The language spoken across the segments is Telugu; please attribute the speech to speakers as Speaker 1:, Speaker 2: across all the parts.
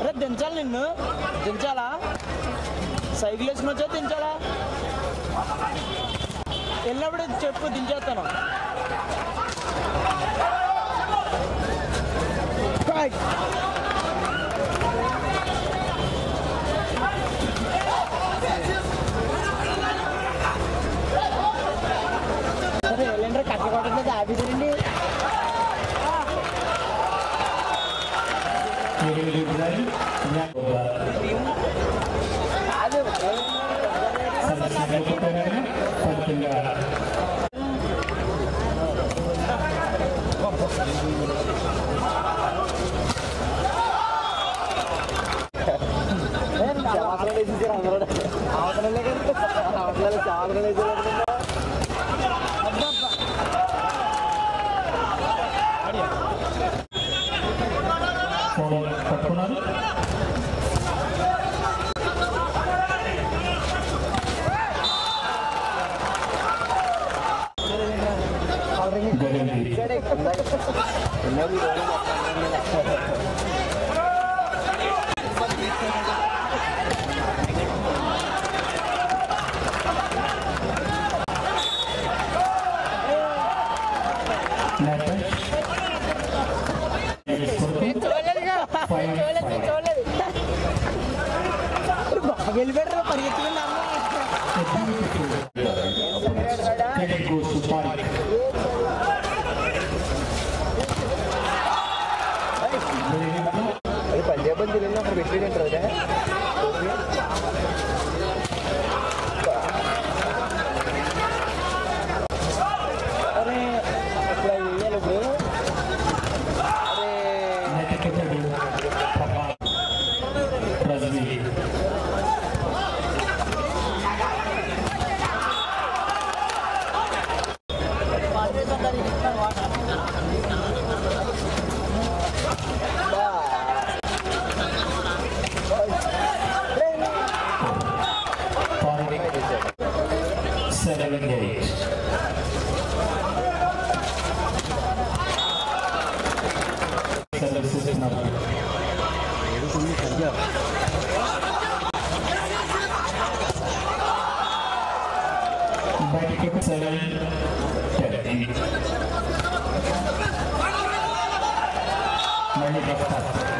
Speaker 1: అరే దించాలి నిన్ను. దించాలా? సైకిల్ వేసుకొని వచ్చా దించాలా? ఎల్లప్పుడూ చెప్పు దించేస్తాను Right.
Speaker 2: ಮುಗಿತಾರನ್ನ ಕೊಡ್ತಿದ್ದಾರೆ
Speaker 1: ಆಟಗಳೇ ಆಟಗಳೇ ಆಟಗಳೇ
Speaker 2: गगनदीप
Speaker 1: వెళ్ళిపెట్టరు పరిగెత్తుకున్నాము
Speaker 2: seven, ten. Magnificat.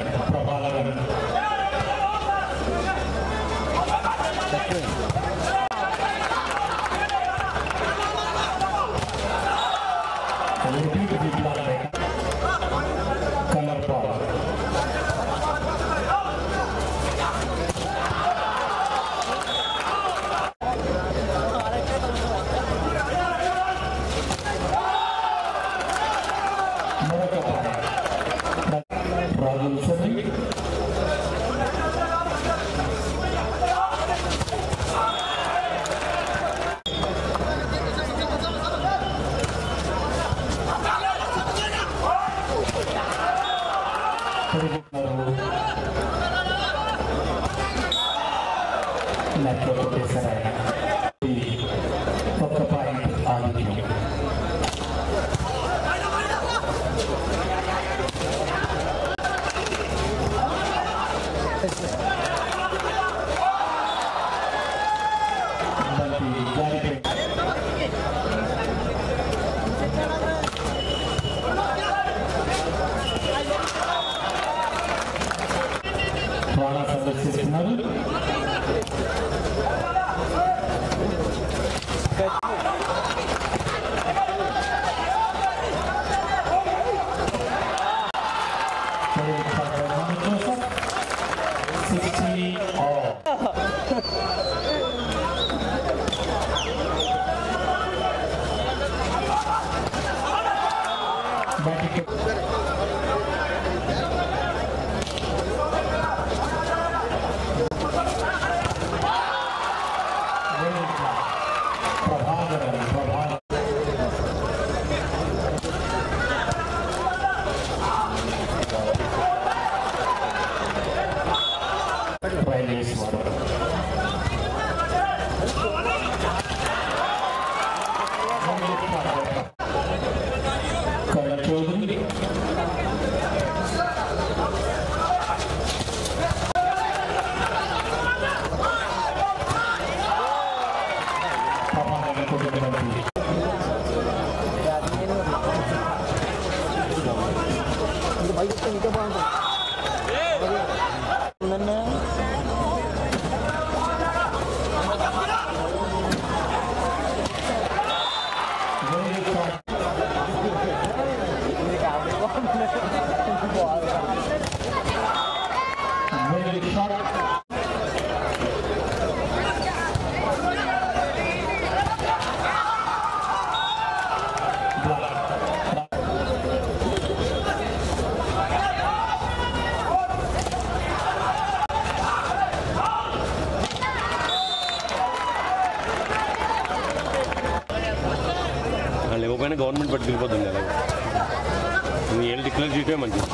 Speaker 2: Metro Potensarai. Sonra sandık seçimleri Thank you. por la
Speaker 3: వాళ్ళు గవర్నమెంట్ పట్టుకెళ్ళిపోతుంది అలాగే నీ ఏళ్ళు డిక్లేర్ చేయటమే మంచిది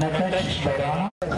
Speaker 2: नकश दौरान